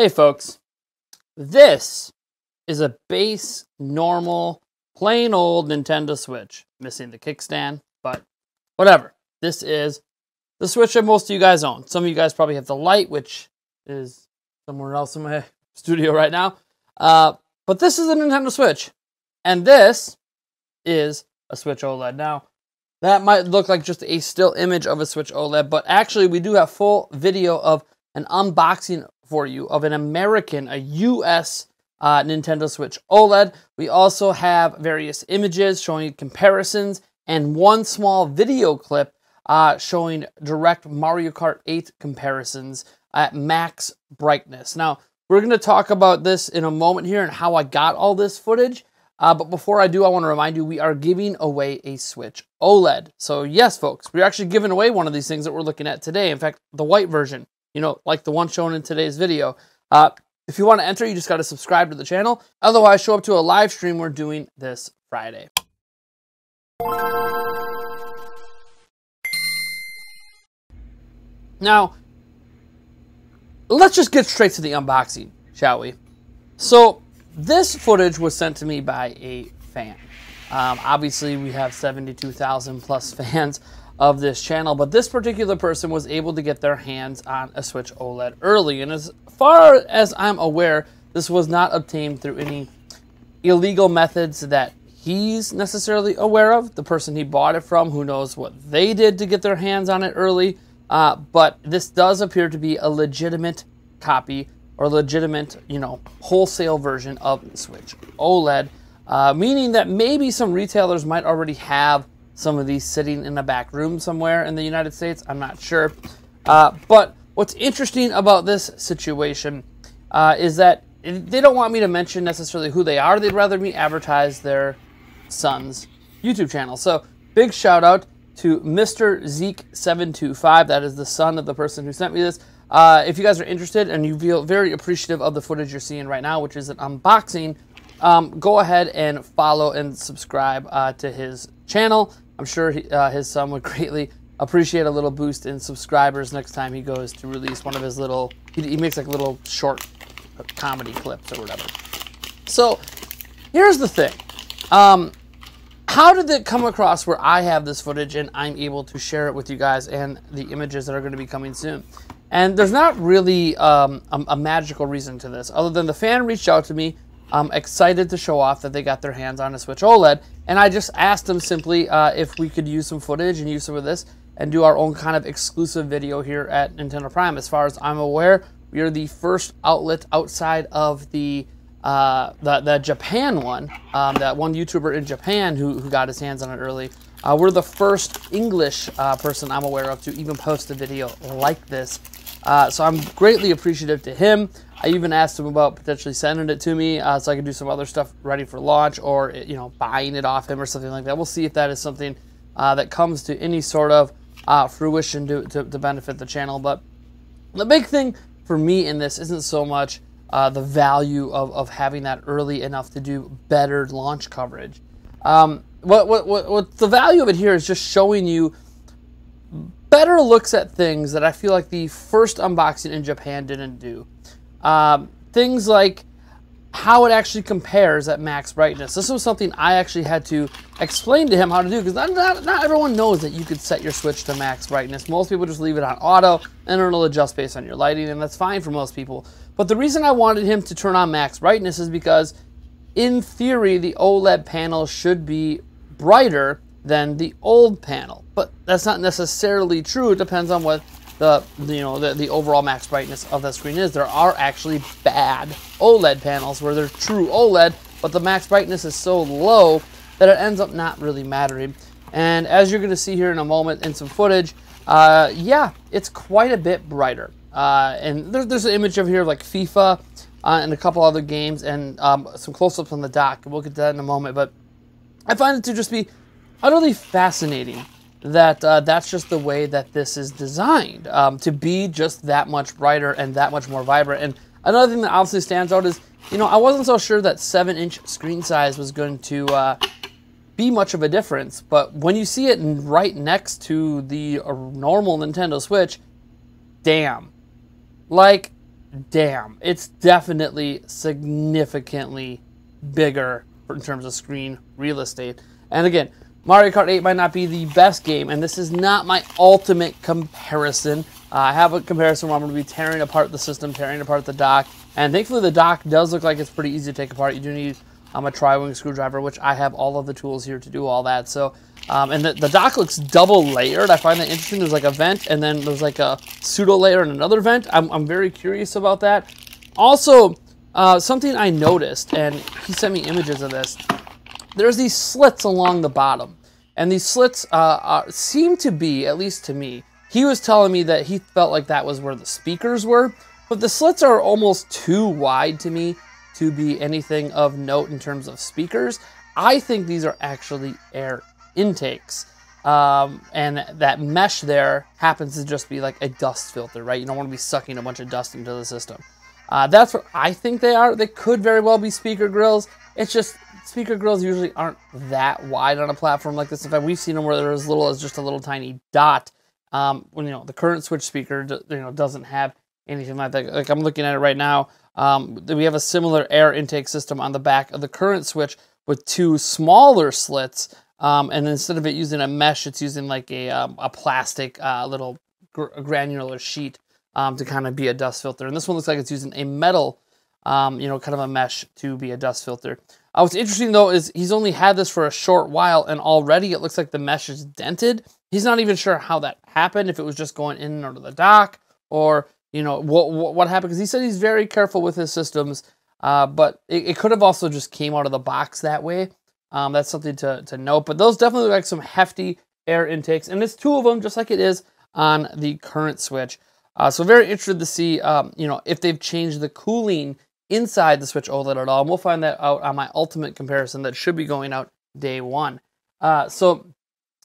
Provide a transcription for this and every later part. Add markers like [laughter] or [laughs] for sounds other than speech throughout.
Hey folks, this is a base, normal, plain old Nintendo Switch. Missing the kickstand, but whatever. This is the Switch that most of you guys own. Some of you guys probably have the Lite, which is somewhere else in my [laughs] studio right now. Uh, but this is a Nintendo Switch. And this is a Switch OLED. Now, that might look like just a still image of a Switch OLED, but actually we do have full video of an unboxing for you of an American, a US uh, Nintendo Switch OLED. We also have various images showing comparisons and one small video clip uh, showing direct Mario Kart 8 comparisons at max brightness. Now, we're going to talk about this in a moment here and how I got all this footage. Uh, but before I do, I want to remind you we are giving away a Switch OLED. So, yes, folks, we're actually giving away one of these things that we're looking at today. In fact, the white version, you know, like the one shown in today's video. Uh, if you want to enter, you just got to subscribe to the channel. Otherwise, show up to a live stream we're doing this Friday. Now, let's just get straight to the unboxing, shall we? So, this footage was sent to me by a fan. Um, obviously, we have 72,000 plus [laughs] fans of this channel, but this particular person was able to get their hands on a Switch OLED early. And as far as I'm aware, this was not obtained through any illegal methods that he's necessarily aware of. The person he bought it from, who knows what they did to get their hands on it early. Uh, but this does appear to be a legitimate copy or legitimate, you know, wholesale version of the Switch OLED, uh, meaning that maybe some retailers might already have some of these sitting in a back room somewhere in the United States. I'm not sure. Uh, but what's interesting about this situation uh, is that they don't want me to mention necessarily who they are. They'd rather me advertise their son's YouTube channel. So big shout out to Mr. Zeke725. That is the son of the person who sent me this. Uh, if you guys are interested and you feel very appreciative of the footage you're seeing right now, which is an unboxing, um, go ahead and follow and subscribe uh, to his channel. I'm sure he, uh, his son would [laughs] greatly appreciate a little boost in subscribers next time he goes to release one of his little. He, he makes like little short comedy clips or whatever. So here's the thing. Um, how did it come across where I have this footage and I'm able to share it with you guys and the images that are going to be coming soon? And there's not really um, a, a, magical reason to this, other than the fan reached out to me, um, excited to show off that they got their hands on a Switch OLED, and I just asked them simply uh, if we could use some footage and use some of this and do our own kind of exclusive video here at Nintendo Prime. As far as I'm aware, we are the first outlet outside of the uh, the, the Japan one, um, that one YouTuber in Japan who, who got his hands on it early. Uh, we're the first English uh, person I'm aware of to even post a video like this uh, so I'm greatly appreciative to him. I even asked him about potentially sending it to me uh, so I could do some other stuff ready for launch or, you know, buying it off him or something like that. We'll see if that is something uh, that comes to any sort of uh, fruition to, to, to, benefit the channel. But the big thing for me in this isn't so much uh, the value of, of having that early enough to do better launch coverage. Um, what, what, what, what the value of it here is just showing you better looks at things that I feel like the first unboxing in Japan didn't do. Um, things like how it actually compares at max brightness. This was something I actually had to explain to him how to do because not, not, not, everyone knows that you could set your switch to max brightness. Most people just leave it on auto and it'll adjust based on your lighting, and that's fine for most people. But the reason I wanted him to turn on max brightness is because, in theory, the OLED panel should be brighter than the old panel. But that's not necessarily true. It depends on what the you know the, the overall max brightness of that screen is. There are actually bad OLED panels where they're true OLED, but the max brightness is so low that it ends up not really mattering. And as you're going to see here in a moment in some footage, uh, yeah, it's quite a bit brighter. Uh, and there, there's an image of here like FIFA uh, and a couple other games and um, some close-ups on the dock. We'll get to that in a moment. But I find it to just be utterly fascinating that uh, that's just the way that this is designed um, to be just that much brighter and that much more vibrant. And another thing that obviously stands out is, you know, I wasn't so sure that seven inch screen size was going to uh, be much of a difference, but when you see it right next to the uh, normal Nintendo Switch, damn, like damn, it's definitely significantly bigger in terms of screen real estate. And again, Mario Kart 8 might not be the best game, and this is not my ultimate comparison. Uh, I have a comparison where I'm going to be tearing apart the system, tearing apart the dock, and thankfully the dock does look like it's pretty easy to take apart. You do need um, a tri-wing screwdriver, which I have all of the tools here to do all that. So, um, and the, the dock looks double layered. I find that interesting. There's like a vent, and then there's like a pseudo layer and another vent. I'm, I'm very curious about that. Also, uh, something I noticed, and he sent me images of this. There's these slits along the bottom, and these slits uh, are, seem to be, at least to me, he was telling me that he felt like that was where the speakers were, but the slits are almost too wide to me to be anything of note in terms of speakers. I think these are actually air intakes. Um, and that mesh there happens to just be like a dust filter, right? You don't want to be sucking a bunch of dust into the system. Uh, that's what I think they are. They could very well be speaker grills. It's just speaker grills usually aren't that wide on a platform like this. In fact, we've seen them where they're as little as just a little tiny dot. Um, when you know the current switch speaker, you know, doesn't have anything like that. Like I'm looking at it right now. Um, we have a similar air intake system on the back of the current switch with two smaller slits. Um, and instead of it using a mesh, it's using like a, um, a plastic uh, little gr granular sheet um, to kind of be a dust filter. And this one looks like it's using a metal, um, you know, kind of a mesh to be a dust filter. Uh, what's interesting though is he's only had this for a short while, and already it looks like the mesh is dented. He's not even sure how that happened, if it was just going in and out of the dock, or you know what what, what happened. Because he said he's very careful with his systems, uh, but it, it, could have also just came out of the box that way. Um, that's something to to note. But those definitely look like some hefty air intakes, and it's two of them, just like it is on the current switch. Uh, so very interested to see, um, you know, if they've changed the cooling inside the Switch OLED at all. And we'll find that out on my ultimate comparison that should be going out day one. Uh, so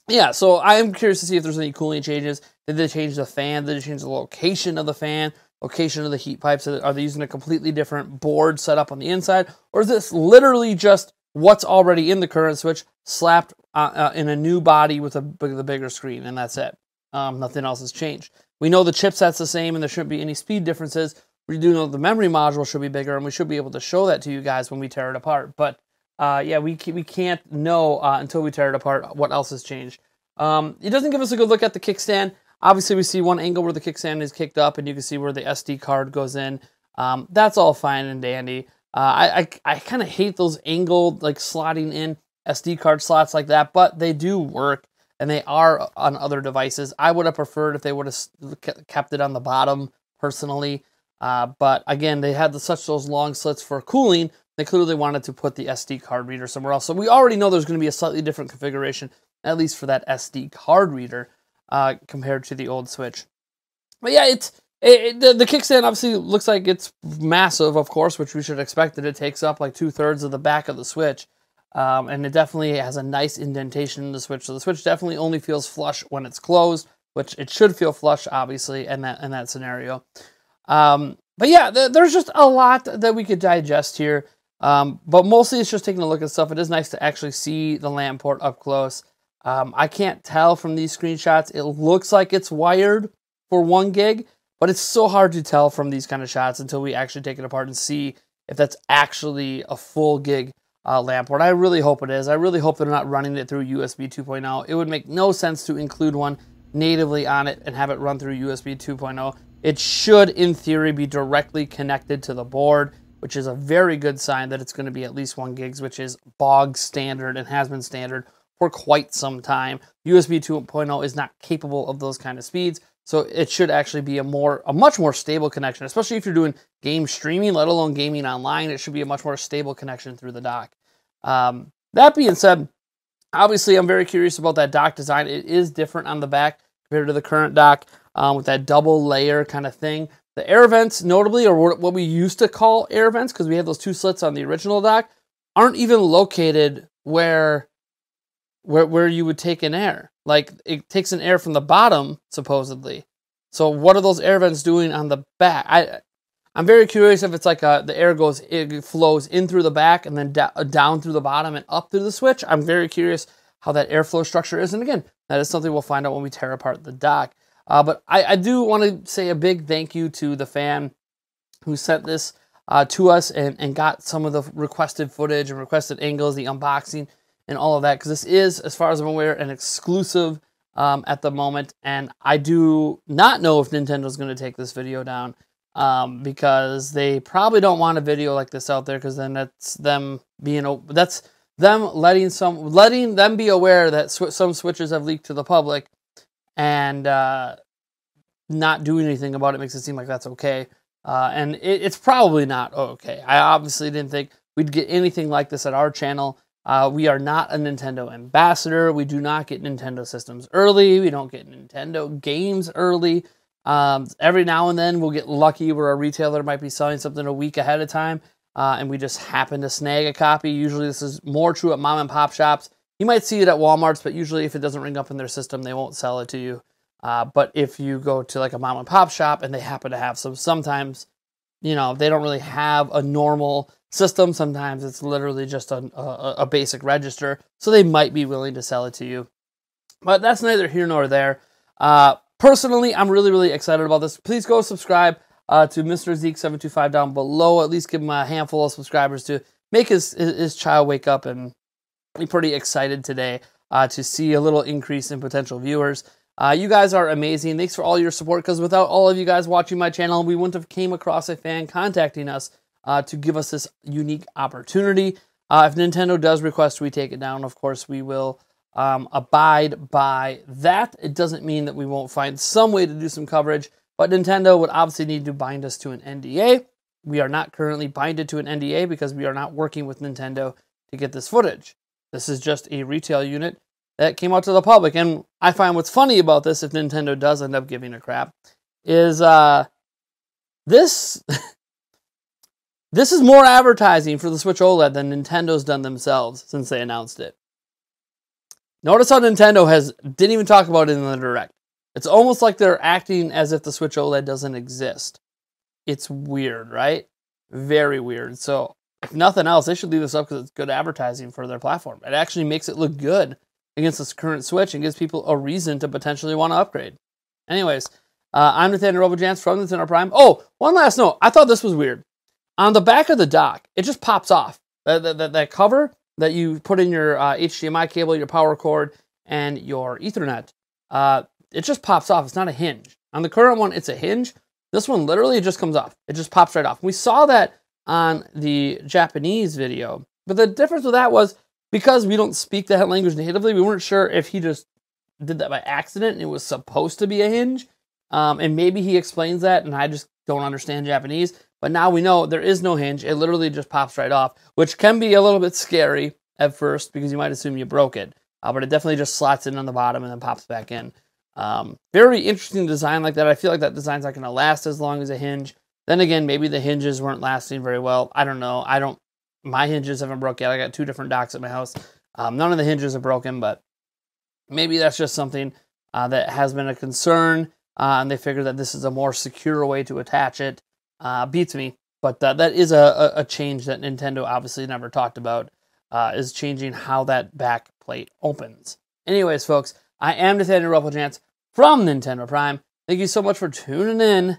yeah, so I am curious to see if there's any cooling changes. Did they change the fan? Did they change the location of the fan? Location of the heat pipes? Are they using a completely different board set up on the inside? Or is this literally just what's already in the current Switch slapped uh, uh, in a new body with a, the bigger screen and that's it? Um, nothing else has changed. We know the chipset's the same and there shouldn't be any speed differences. We do know the memory module should be bigger and we should be able to show that to you guys when we tear it apart. But uh, yeah, we, we can't know uh, until we tear it apart what else has changed. Um, it doesn't give us a good look at the kickstand. Obviously, we see one angle where the kickstand is kicked up and you can see where the SD card goes in. Um, that's all fine and dandy. Uh, I, I, I kind of hate those angled, like slotting in SD card slots like that, but they do work and they are on other devices. I would have preferred if they would have kept it on the bottom personally. Uh, but again, they had the, such those long slits for cooling. They clearly wanted to put the SD card reader somewhere else. So we already know there's going to be a slightly different configuration, at least for that SD card reader, uh, compared to the old Switch. But yeah, it's it, it, the, the kickstand obviously looks like it's massive, of course, which we should expect that it takes up like two thirds of the back of the Switch. Um, and it definitely has a nice indentation in the Switch. So the Switch definitely only feels flush when it's closed, which it should feel flush, obviously, in that in that scenario. Um, but yeah, th- there's just a lot that we could digest here. Um, but mostly it's just taking a look at stuff. It is nice to actually see the LAN port up close. Um, I can't tell from these screenshots. It looks like it's wired for one gig, but it's so hard to tell from these kind of shots until we actually take it apart and see if that's actually a full gig uh, LAN port. I really hope it is. I really hope they're not running it through USB 2.0. It would make no sense to include one natively on it and have it run through USB 2.0. It should, in theory, be directly connected to the board, which is a very good sign that it's going to be at least 1 gigs, which is bog standard and has been standard for quite some time. USB 2.0 is not capable of those kind of speeds, so it should actually be a more a much more stable connection, especially if you're doing game streaming, let alone gaming online. It should be a much more stable connection through the dock. Um, that being said, obviously I'm very curious about that dock design. It is different on the back compared to the current dock um, with that double layer kind of thing. The air vents, notably, or what we used to call air vents, because we had those two slits on the original dock, aren't even located where, where where you would take an air. Like it takes an air from the bottom, supposedly. So what are those air vents doing on the back? I I'm very curious if it's like a, the air goes it flows in through the back and then da- down through the bottom and up through the switch. I'm very curious how that airflow structure is. And again, that is something we'll find out when we tear apart the dock. Uh, but I, I do want to say a big thank you to the fan who sent this uh, to us and, and got some of the requested footage and requested angles, the unboxing, and all of that. Because this is, as far as I'm aware, an exclusive um, at the moment. And I do not know if Nintendo's going to take this video down um, because they probably don't want a video like this out there because then that's them being that's them letting some letting them be aware that sw- some switches have leaked to the public and uh, not doing anything about it makes it seem like that's okay. Uh, and it, it's probably not okay. I obviously didn't think we'd get anything like this at our channel. Uh, we are not a Nintendo ambassador. We do not get Nintendo systems early. We don't get Nintendo games early. Um, every now and then we'll get lucky where a retailer might be selling something a week ahead of time, uh, and we just happen to snag a copy. Usually, this is more true at mom and pop shops. You might see it at Walmart's, but usually, if it doesn't ring up in their system, they won't sell it to you. Uh, but if you go to like a mom and pop shop and they happen to have some, sometimes, you know, they don't really have a normal system. Sometimes it's literally just a, a, a basic register. So they might be willing to sell it to you. But that's neither here nor there. Uh, personally, I'm really, really excited about this. Please go subscribe uh, to Mr. Zeke725 down below. At least give him a handful of subscribers to make his, his, child wake up and pretty excited today uh, to see a little increase in potential viewers. Uh, you guys are amazing. Thanks for all your support because without all of you guys watching my channel, we wouldn't have came across a fan contacting us uh, to give us this unique opportunity. Uh, if Nintendo does request we take it down, of course, we will um, abide by that. It doesn't mean that we won't find some way to do some coverage, but Nintendo would obviously need to bind us to an NDA. We are not currently binded to an NDA because we are not working with Nintendo to get this footage. This is just a retail unit that came out to the public. And I find what's funny about this, if Nintendo does end up giving a crap, is uh, this [laughs] this is more advertising for the Switch OLED than Nintendo's done themselves since they announced it. Notice how Nintendo has didn't even talk about it in the direct. It's almost like they're acting as if the Switch OLED doesn't exist. It's weird, right? Very weird. So, if nothing else, they should leave this up because it's good advertising for their platform. It actually makes it look good against this current Switch and gives people a reason to potentially want to upgrade. Anyways, uh, I'm Nathaniel RoboJants from Nintendo Prime. Oh, one last note. I thought this was weird. On the back of the dock, it just pops off. That, that, that cover that you put in your uh, HDMI cable, your power cord, and your Ethernet, uh, it just pops off. It's not a hinge. On the current one, it's a hinge. This one literally just comes off. It just pops right off. We saw that on the Japanese video. But the difference with that was because we don't speak that language natively, we weren't sure if he just did that by accident and it was supposed to be a hinge. Um, and maybe he explains that and I just don't understand Japanese. But now we know there is no hinge. It literally just pops right off, which can be a little bit scary at first because you might assume you broke it. Uh, but it definitely just slots in on the bottom and then pops back in. Um, very interesting design like that. I feel like that design's not going to last as long as a hinge. Then again, maybe the hinges weren't lasting very well. I don't know. I don't my hinges haven't broke yet. I got two different docks at my house. Um, none of the hinges are broken, but maybe that's just something uh, that has been a concern, uh, and they figured that this is a more secure way to attach it. Uh, beats me, but uh, that is a, a, change that Nintendo obviously never talked about. Uh, is changing how that back plate opens. Anyways, folks, I am Nathaniel RoboJants from Nintendo Prime. Thank you so much for tuning in.